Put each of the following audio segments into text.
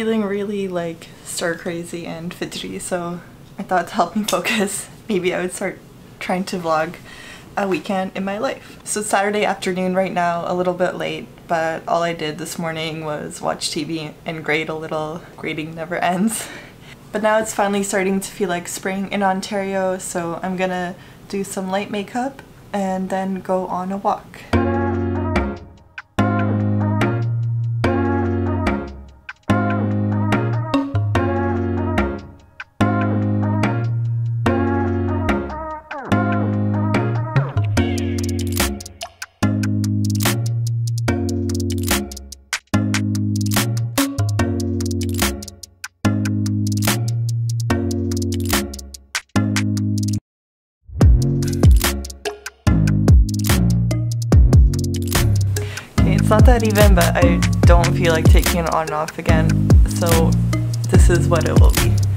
feeling really like stir crazy and fidgety so I thought to help me focus maybe I would start trying to vlog a weekend in my life. So Saturday afternoon right now, a little bit late, but all I did this morning was watch TV and grade a little. Grading never ends. But now it's finally starting to feel like spring in Ontario, so I'm gonna do some light makeup and then go on a walk. Not that even, but I don't feel like taking it on and off again. So this is what it will be.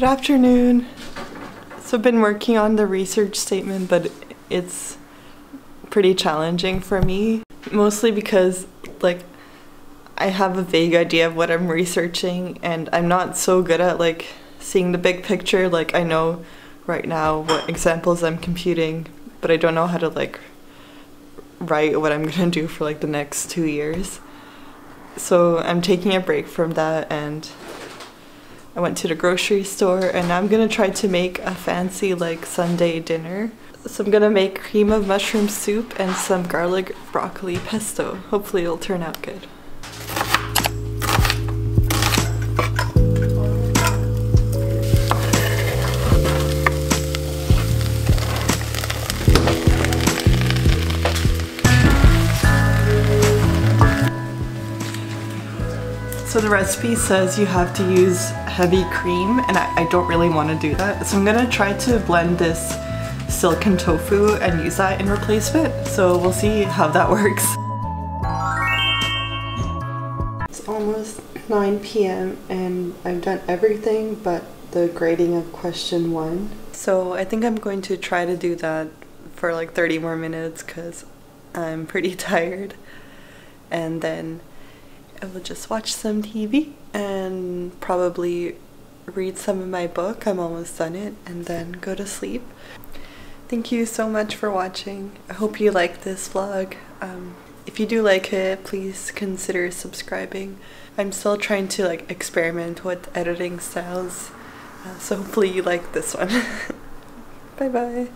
Good afternoon. So I've been working on the research statement, but it's pretty challenging for me. Mostly because like I have a vague idea of what I'm researching and I'm not so good at like seeing the big picture. Like I know right now what examples I'm computing, but I don't know how to like write what I'm gonna do for like the next two years. So I'm taking a break from that and I went to the grocery store and I'm gonna try to make a fancy like Sunday dinner. So I'm gonna make cream of mushroom soup and some garlic broccoli pesto. Hopefully it'll turn out good. So the recipe says you have to use heavy cream and I, I don't really want to do that. So I'm gonna try to blend this silken tofu and use that in replacement. So we'll see how that works. It's almost 9 p.m. and I've done everything but the grading of question one. So I think I'm going to try to do that for like 30 more minutes because I'm pretty tired. And then I will just watch some TV and probably read some of my book. I'm almost done it and then go to sleep. Thank you so much for watching. I hope you like this vlog. Um, if you do like it, please consider subscribing. I'm still trying to like experiment with editing styles, uh, so hopefully you like this one. Bye bye.